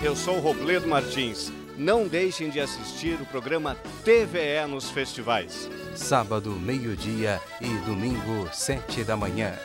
Eu sou o Robledo Martins. Não deixem de assistir o programa TVE nos festivais. Sábado, meio-dia e domingo, sete da manhã.